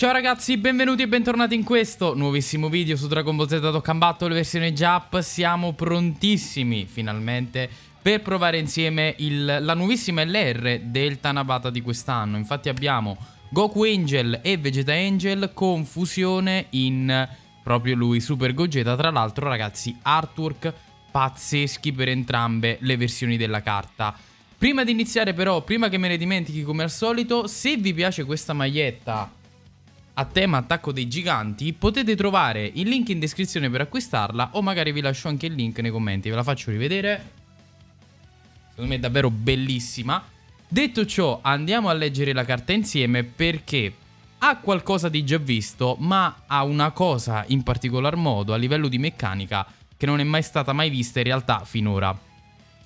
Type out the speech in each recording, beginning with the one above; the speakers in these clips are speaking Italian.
Ciao ragazzi, benvenuti e bentornati in questo nuovissimo video su Dragon Ball Z Dokkan Battle versione Jap. Siamo prontissimi finalmente per provare insieme il, la nuovissima LR del Tanabata di quest'anno. Infatti abbiamo Goku Angel e Vegeta Angel con fusione in proprio lui, Super Gogeta. Tra l'altro ragazzi, artwork pazzeschi per entrambe le versioni della carta. Prima di iniziare però, prima che me ne dimentichi come al solito, se vi piace questa maglietta a tema attacco dei giganti, potete trovare il link in descrizione per acquistarla o magari vi lascio anche il link nei commenti, ve la faccio rivedere. Secondo me è davvero bellissima. Detto ciò, andiamo a leggere la carta insieme perché ha qualcosa di già visto, ma ha una cosa in particolar modo a livello di meccanica che non è mai stata mai vista in realtà finora.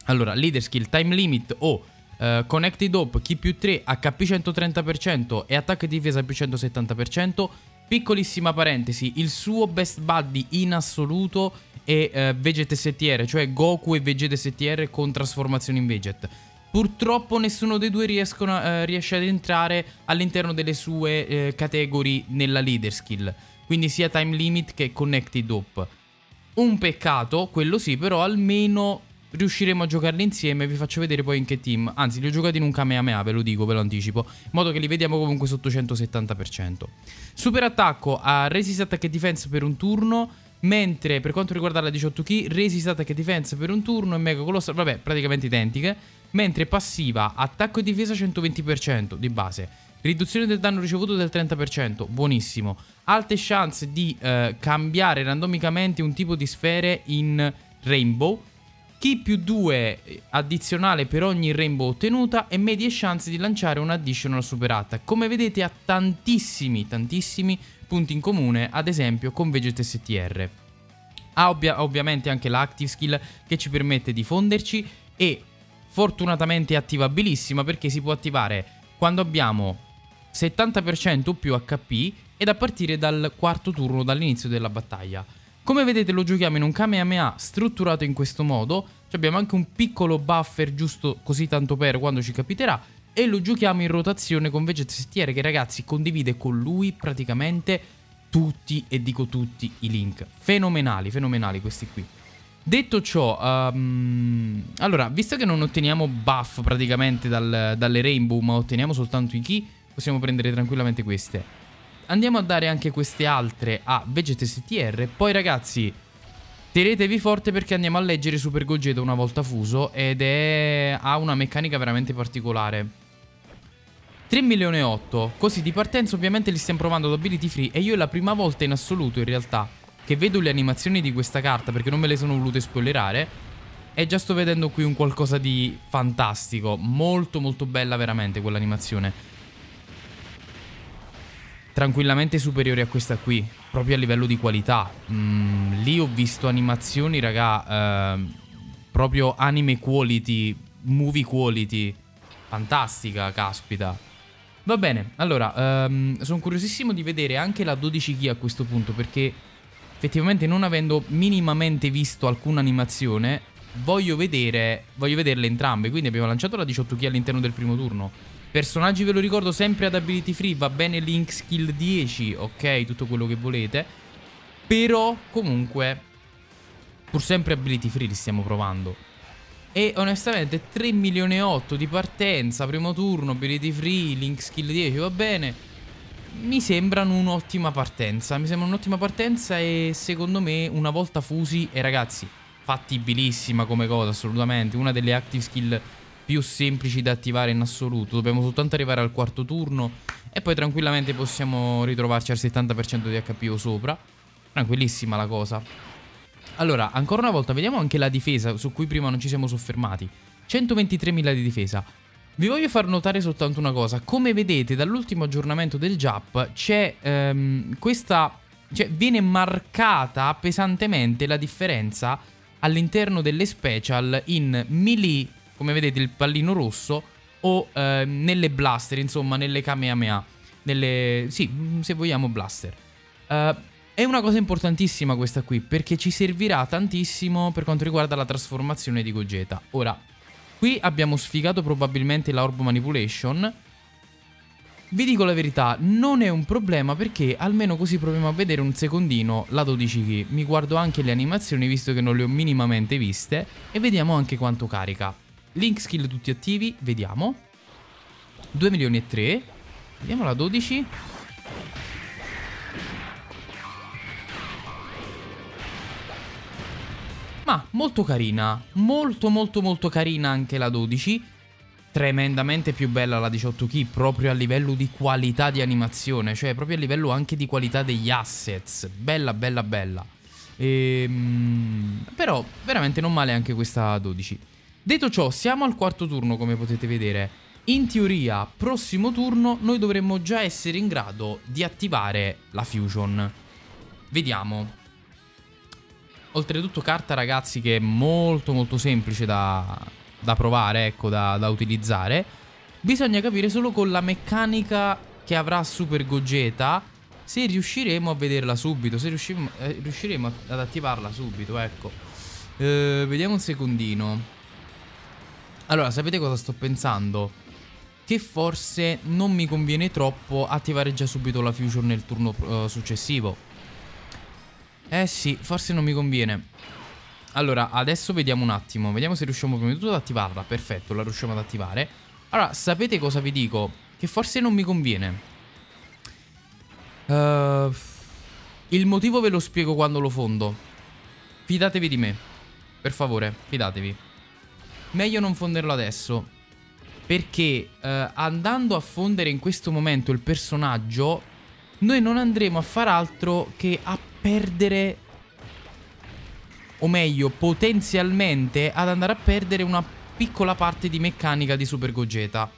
Allora, leader skill time limit o Uh, connected Hope, Ki più 3, HP 130% e attacco e difesa più 170%. Piccolissima parentesi, il suo best buddy in assoluto è uh, Veget STR, cioè Goku e Vegeta STR con trasformazione in Veget. Purtroppo nessuno dei due riescono, uh, riesce ad entrare all'interno delle sue uh, categorie nella leader skill, quindi sia time limit che connected Hope. Un peccato, quello sì, però almeno riusciremo a giocarli insieme vi faccio vedere poi in che team. Anzi li ho giocati in un Kamehameha ve lo dico ve lo anticipo In modo che li vediamo comunque sotto 170% Super attacco a Resist Attack e Defense per un turno Mentre per quanto riguarda la 18 key Resist Attack e Defense per un turno e Mega Colossal Vabbè praticamente identiche Mentre passiva attacco e difesa 120% di base. Riduzione del danno ricevuto del 30%, buonissimo. Alte chance di eh, cambiare randomicamente un tipo di sfere in Rainbow chi più 2 addizionale per ogni rainbow ottenuta e medie chance di lanciare un additional super attack. Come vedete ha tantissimi, tantissimi punti in comune, ad esempio con Vegeta STR. Ha ovvia ovviamente anche l'Active Skill che ci permette di fonderci e fortunatamente è attivabilissima perché si può attivare quando abbiamo 70% o più HP ed a partire dal quarto turno dall'inizio della battaglia. Come vedete lo giochiamo in un Kamehameha strutturato in questo modo, abbiamo anche un piccolo buffer giusto così tanto per quando ci capiterà e lo giochiamo in rotazione con Vegeta STR che ragazzi condivide con lui praticamente tutti, e dico tutti, i link. Fenomenali, fenomenali questi qui. Detto ciò, um, allora, visto che non otteniamo buff praticamente dal, dalle Rainbow, ma otteniamo soltanto i key, possiamo prendere tranquillamente queste andiamo a dare anche queste altre a Vegeta STR. Poi ragazzi, tenetevi forte perché andiamo a leggere Super Gogeta una volta fuso ed è... ha una meccanica veramente particolare. 3 milioni e 8, così di partenza ovviamente li stiamo provando ad ability free e io è la prima volta in assoluto in realtà che vedo le animazioni di questa carta perché non me le sono volute spoilerare e già sto vedendo qui un qualcosa di fantastico, molto molto bella veramente quell'animazione tranquillamente superiori a questa qui, proprio a livello di qualità. Mm, lì ho visto animazioni, raga, eh, proprio anime quality, movie quality, fantastica, caspita. Va bene, allora, ehm, sono curiosissimo di vedere anche la 12 key a questo punto, perché effettivamente non avendo minimamente visto alcuna animazione, voglio vedere, voglio vederle entrambe, quindi abbiamo lanciato la 18 key all'interno del primo turno. Personaggi ve lo ricordo sempre ad ability free, va bene Link skill 10, ok, tutto quello che volete. Però comunque, pur sempre ability free li stiamo provando. E onestamente 3 milioni e 8 di partenza, primo turno, ability free, Link skill 10, va bene. Mi sembrano un'ottima partenza, mi sembra un'ottima partenza e secondo me una volta fusi, e ragazzi, fattibilissima come cosa assolutamente, una delle active skill più semplici da attivare in assoluto. Dobbiamo soltanto arrivare al quarto turno e poi tranquillamente possiamo ritrovarci al 70% di HP o sopra. Tranquillissima la cosa. Allora, ancora una volta, vediamo anche la difesa su cui prima non ci siamo soffermati. 123.000 di difesa. Vi voglio far notare soltanto una cosa. Come vedete dall'ultimo aggiornamento del JAP c'è ehm, questa... Cioè, viene marcata pesantemente la differenza all'interno delle special in melee come vedete il pallino rosso, o eh, nelle blaster, insomma, nelle Kamehameha. Nelle... sì, mm, se vogliamo blaster. Uh, è una cosa importantissima questa qui, perché ci servirà tantissimo per quanto riguarda la trasformazione di Gogeta. Ora, qui abbiamo sfigato probabilmente la Orb Manipulation. Vi dico la verità, non è un problema perché almeno così proviamo a vedere un secondino la 12 key. Mi guardo anche le animazioni visto che non le ho minimamente viste e vediamo anche quanto carica. Link skill tutti attivi, vediamo. 2 milioni e 3. Vediamo la 12. Ma molto carina, molto molto molto carina anche la 12 tremendamente più bella la 18 key proprio a livello di qualità di animazione, cioè proprio a livello anche di qualità degli assets. Bella, bella, bella. Ehm, però veramente non male anche questa 12. Detto ciò, siamo al quarto turno come potete vedere. In teoria, prossimo turno noi dovremmo già essere in grado di attivare la fusion. Vediamo. Oltretutto carta ragazzi che è molto molto semplice da, da provare, ecco, da, da utilizzare. Bisogna capire solo con la meccanica che avrà Super Gogeta se riusciremo a vederla subito, se riusciremo, eh, riusciremo ad attivarla subito, ecco. Eh, vediamo un secondino. Allora, sapete cosa sto pensando? Che forse non mi conviene troppo attivare già subito la fusion nel turno uh, successivo. Eh sì, forse non mi conviene. Allora, adesso vediamo un attimo. Vediamo se riusciamo prima di tutto ad attivarla. Perfetto, la riusciamo ad attivare. Allora, sapete cosa vi dico? Che forse non mi conviene. Uh, il motivo ve lo spiego quando lo fondo. Fidatevi di me. Per favore, fidatevi. Meglio non fonderlo adesso. Perché uh, andando a fondere in questo momento il personaggio, noi non andremo a far altro che a perdere o meglio potenzialmente ad andare a perdere una piccola parte di meccanica di Super Gogeta.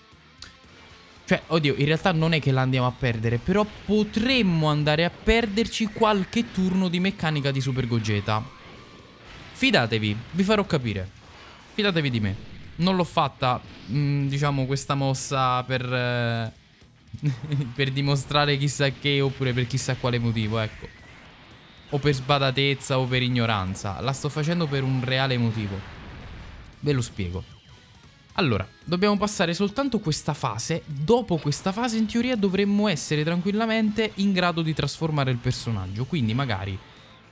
Cioè, oddio, in realtà non è che la andiamo a perdere, però potremmo andare a perderci qualche turno di meccanica di Super Gogeta. Fidatevi, vi farò capire. Fidatevi di me. Non l'ho fatta, mh, mm, diciamo, questa mossa per... Eh, per dimostrare chissà che oppure per chissà quale motivo, ecco o per sbadatezza o per ignoranza. La sto facendo per un reale motivo. Ve lo spiego. Allora, dobbiamo passare soltanto questa fase. Dopo questa fase, in teoria, dovremmo essere tranquillamente in grado di trasformare il personaggio. Quindi, magari,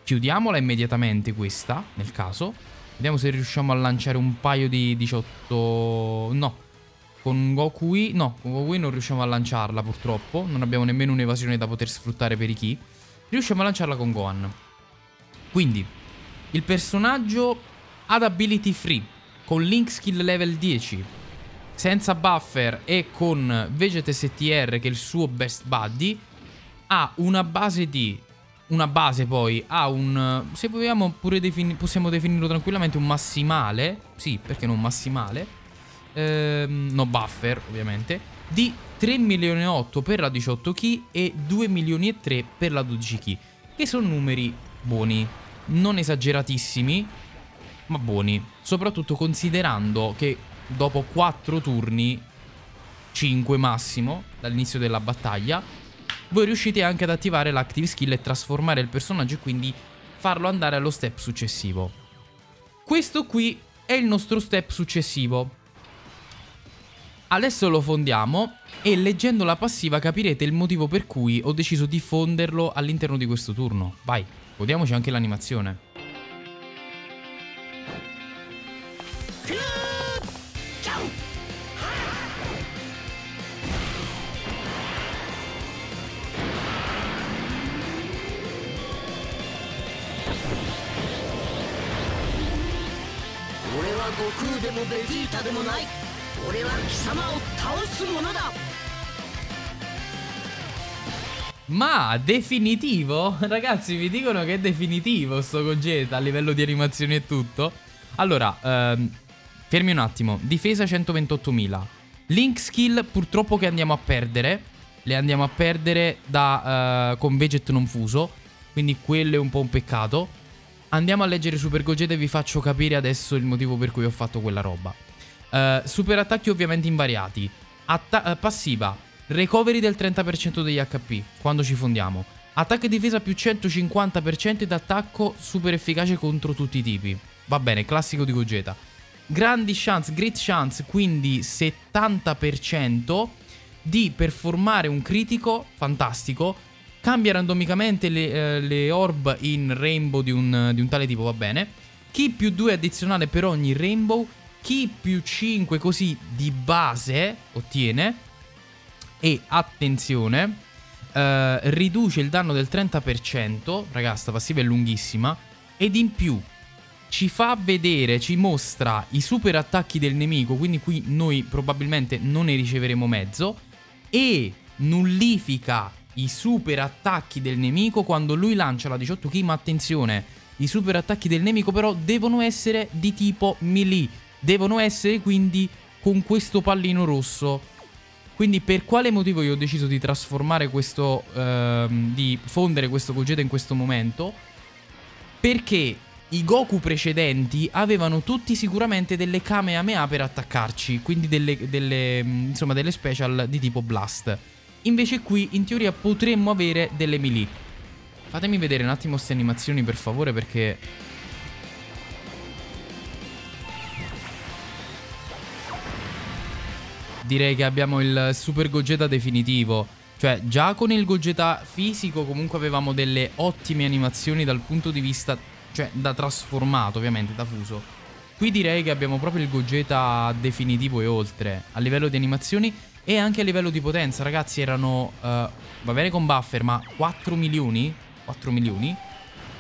chiudiamola immediatamente questa, nel caso. Vediamo se riusciamo a lanciare un paio di 18... No. Con Goku No, con Goku non riusciamo a lanciarla, purtroppo. Non abbiamo nemmeno un'evasione da poter sfruttare per i Ki riusciamo a lanciarla con Gohan. Quindi, il personaggio ad ability free, con Link skill level 10, senza buffer e con Vegeta STR che è il suo best buddy, ha una base di... Una base poi ha un... Se vogliamo pure defini possiamo definirlo tranquillamente un massimale. Sì, perché non massimale. Ehm, no buffer, ovviamente. Di 3 milioni e 8 per la 18 key e 2 milioni e 3 per la 12 key. Che sono numeri buoni, non esageratissimi, ma buoni. Soprattutto considerando che dopo 4 turni, 5 massimo, dall'inizio della battaglia, voi riuscite anche ad attivare l'active skill e trasformare il personaggio e quindi farlo andare allo step successivo. Questo qui è il nostro step successivo. Adesso lo fondiamo e leggendo la passiva capirete il motivo per cui ho deciso di fonderlo all'interno di questo turno. Vai, godiamoci anche l'animazione. でもベジータでもない俺は貴様を倒す者だ Ma definitivo? Ragazzi vi dicono che è definitivo sto Gogeta a livello di animazioni e tutto Allora, ehm, fermi un attimo Difesa 128.000 Link skill purtroppo che andiamo a perdere Le andiamo a perdere da, uh, con Veget non fuso Quindi quello è un po' un peccato Andiamo a leggere Super Gogeta e vi faccio capire adesso il motivo per cui ho fatto quella roba Uh, super attacchi ovviamente invariati. Atta uh, passiva. Recovery del 30% degli HP quando ci fondiamo. Attacco e difesa più 150% ed attacco super efficace contro tutti i tipi. Va bene, classico di Gogeta. Grandi chance, great chance, quindi 70%. di performare un critico fantastico, cambia randomicamente le, eh, le orb in rainbow di un, di un tale tipo, va bene. Chi più 2 addizionale per ogni rainbow, chi più 5 così di base ottiene. E attenzione, eh, riduce il danno del 30%, ragazzi, sta passiva è lunghissima, ed in più ci fa vedere, ci mostra i super attacchi del nemico, quindi qui noi probabilmente non ne riceveremo mezzo, e nullifica i super attacchi del nemico quando lui lancia la 18 key, ma attenzione, i super attacchi del nemico però devono essere di tipo melee, devono essere quindi con questo pallino rosso. Quindi per quale motivo io ho deciso di trasformare questo, ehm, di fondere questo Gogeta in questo momento? Perché i Goku precedenti avevano tutti sicuramente delle Kamehameha per attaccarci, quindi delle, delle, insomma, delle special di tipo Blast. Invece qui in teoria potremmo avere delle melee. Fatemi vedere un attimo queste animazioni per favore perché... Direi che abbiamo il Super Gogeta definitivo. Cioè, già con il Gogeta fisico comunque avevamo delle ottime animazioni dal punto di vista cioè, da trasformato, ovviamente, da fuso. Qui direi che abbiamo proprio il Gogeta definitivo e oltre. A livello di animazioni e anche a livello di potenza. Ragazzi, erano... Uh, va bene con buffer, ma 4 milioni? 4 milioni?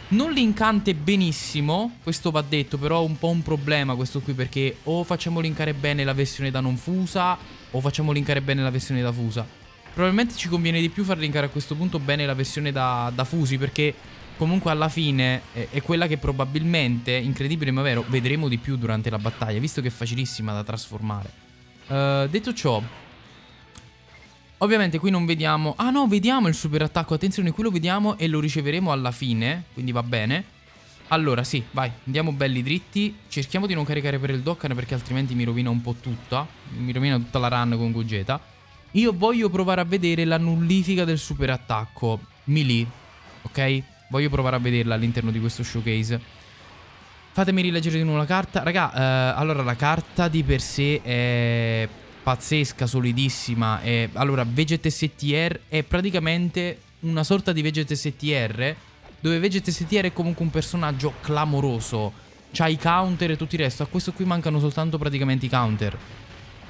Non linkante benissimo, questo va detto, però ho un po' un problema questo qui perché o facciamo linkare bene la versione da non fusa o facciamo linkare bene la versione da fusa. Probabilmente ci conviene di più far linkare a questo punto bene la versione da, da fusi perché comunque alla fine è, è, quella che probabilmente, incredibile ma vero, vedremo di più durante la battaglia, visto che è facilissima da trasformare. Uh, detto ciò, ovviamente qui non vediamo... Ah no, vediamo il super attacco, attenzione, qui lo vediamo e lo riceveremo alla fine, quindi va bene. Allora, sì, vai, andiamo belli dritti. Cerchiamo di non caricare per il Dokkan perché altrimenti mi rovina un po' tutta. Mi rovina tutta la run con Gogeta. Io voglio provare a vedere la nullifica del super attacco. Melee, ok? Voglio provare a vederla all'interno di questo showcase. Fatemi rileggere di nuovo la carta. Raga, eh, allora la carta di per sé è pazzesca, solidissima. È, allora, Veget STR è praticamente una sorta di Veget STR. Dove Veget STR è comunque un personaggio clamoroso. C'ha i counter e tutto il resto. A questo qui mancano soltanto praticamente i counter.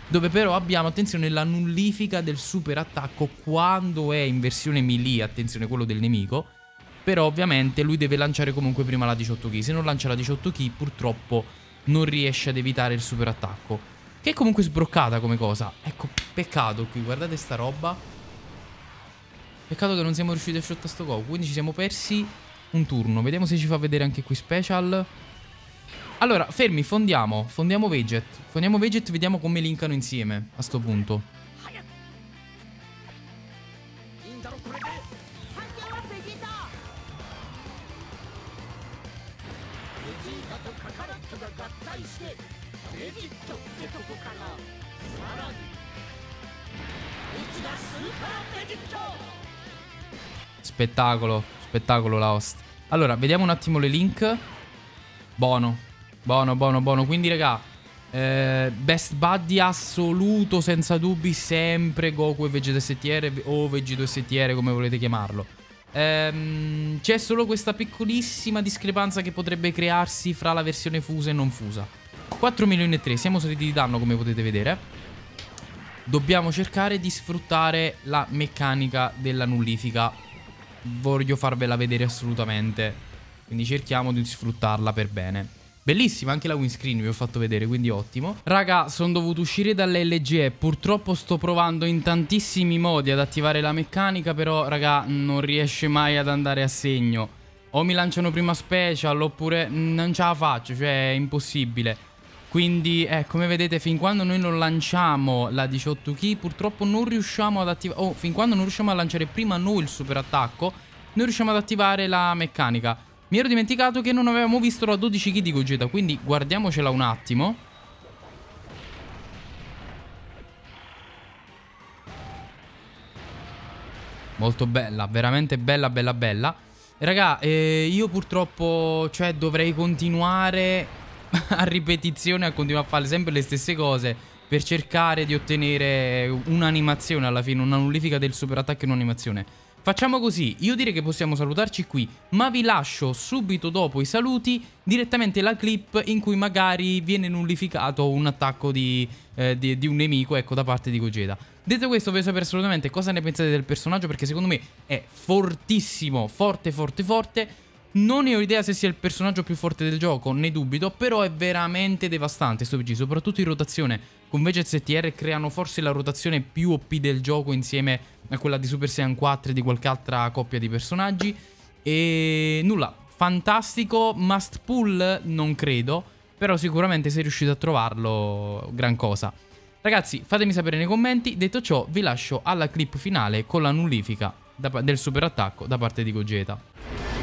Dove però abbiamo, attenzione, la nullifica del super attacco quando è in versione melee, attenzione, quello del nemico. Però ovviamente lui deve lanciare comunque prima la 18 key. Se non lancia la 18 key purtroppo non riesce ad evitare il super attacco. Che è comunque sbroccata come cosa. Ecco, peccato qui, guardate sta roba. Peccato che non siamo riusciti a shottare sto Goku. Quindi ci siamo persi un turno. Vediamo se ci fa vedere anche qui special. Allora, fermi, fondiamo. Fondiamo Veget. Fondiamo Veget, vediamo come linkano insieme a sto punto. Spettacolo, spettacolo la host. Allora, vediamo un attimo le link. Buono, buono, buono, buono. Quindi, raga, eh, best buddy assoluto, senza dubbi, sempre Goku e Vegeta STR o Vegeto STR, come volete chiamarlo. Ehm, C'è solo questa piccolissima discrepanza che potrebbe crearsi fra la versione fusa e non fusa. 4 milioni e 3, siamo saliti di danno come potete vedere. Dobbiamo cercare di sfruttare la meccanica della nullifica voglio farvela vedere assolutamente. Quindi cerchiamo di sfruttarla per bene. Bellissima anche la windscreen vi ho fatto vedere, quindi ottimo. Raga, sono dovuto uscire dall'LGE. Purtroppo sto provando in tantissimi modi ad attivare la meccanica, però, raga, non riesce mai ad andare a segno. O mi lanciano prima special, oppure non ce la faccio, cioè è impossibile. Quindi, eh, come vedete, fin quando noi non lanciamo la 18 key, purtroppo non riusciamo ad attivare... Oh, fin quando non riusciamo a lanciare prima noi il super attacco, non riusciamo ad attivare la meccanica. Mi ero dimenticato che non avevamo visto la 12 key di Gogeta, quindi guardiamocela un attimo. Molto bella, veramente bella, bella, bella. raga, eh, io purtroppo, cioè, dovrei continuare a ripetizione a continuare a fare sempre le stesse cose per cercare di ottenere un'animazione alla fine, una nullifica del super attacco in un'animazione. Facciamo così, io direi che possiamo salutarci qui, ma vi lascio subito dopo i saluti direttamente la clip in cui magari viene nullificato un attacco di, eh, di, di un nemico, ecco, da parte di Gogeta. Detto questo, voglio sapere assolutamente cosa ne pensate del personaggio, perché secondo me è fortissimo, forte, forte, forte. Non ne ho idea se sia il personaggio più forte del gioco, ne dubito, però è veramente devastante sto PG, soprattutto in rotazione. Con Vegeta STR creano forse la rotazione più OP del gioco insieme a quella di Super Saiyan 4 e di qualche altra coppia di personaggi. E nulla, fantastico, must pull non credo, però sicuramente se riuscite a trovarlo, gran cosa. Ragazzi, fatemi sapere nei commenti, detto ciò vi lascio alla clip finale con la nullifica del super attacco da parte di Gogeta.